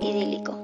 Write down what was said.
Idílico.